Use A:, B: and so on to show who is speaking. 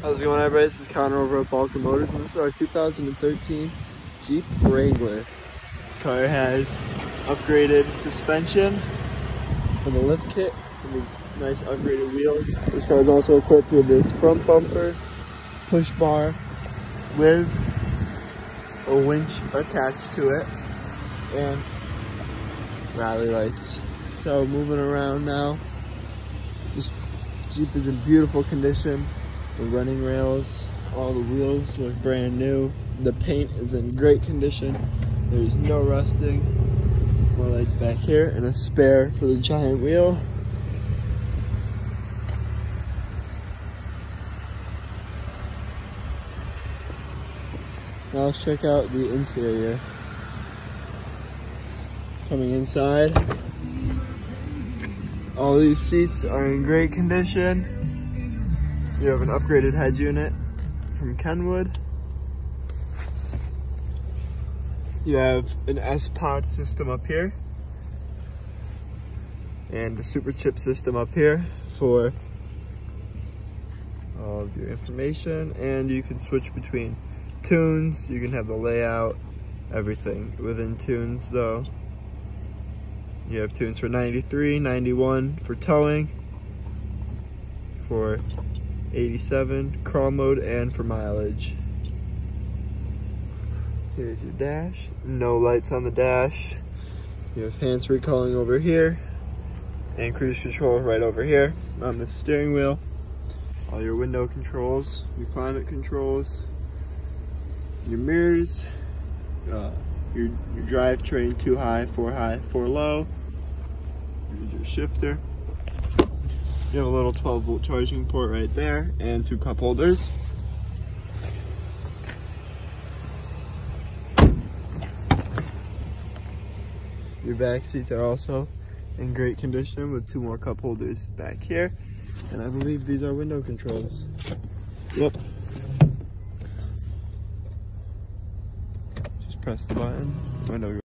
A: How's it going everybody? This is Connor over at Balkan Motors and this is our 2013 Jeep Wrangler. This car has upgraded suspension for the lift kit and these nice upgraded wheels. This car is also equipped with this front bumper, push bar with a winch attached to it and rally lights. So moving around now. This Jeep is in beautiful condition. The running rails, all the wheels look brand new. The paint is in great condition. There's no rusting. More lights back here and a spare for the giant wheel. Now let's check out the interior. Coming inside, all these seats are in great condition. You have an upgraded head unit from Kenwood. You have an S-Pod system up here. And a super chip system up here for all of your information. And you can switch between tunes. You can have the layout, everything within tunes though. You have tunes for 93, 91 for towing, for 87 crawl mode, and for mileage. Here's your dash. No lights on the dash. You have hands-free calling over here, and cruise control right over here on the steering wheel. All your window controls, your climate controls, your mirrors, uh, your, your drivetrain, two high, four high, four low, Here's your shifter. You have a little 12 volt charging port right there and two cup holders. Your back seats are also in great condition with two more cup holders back here. And I believe these are window controls. Yep. Just press the button, window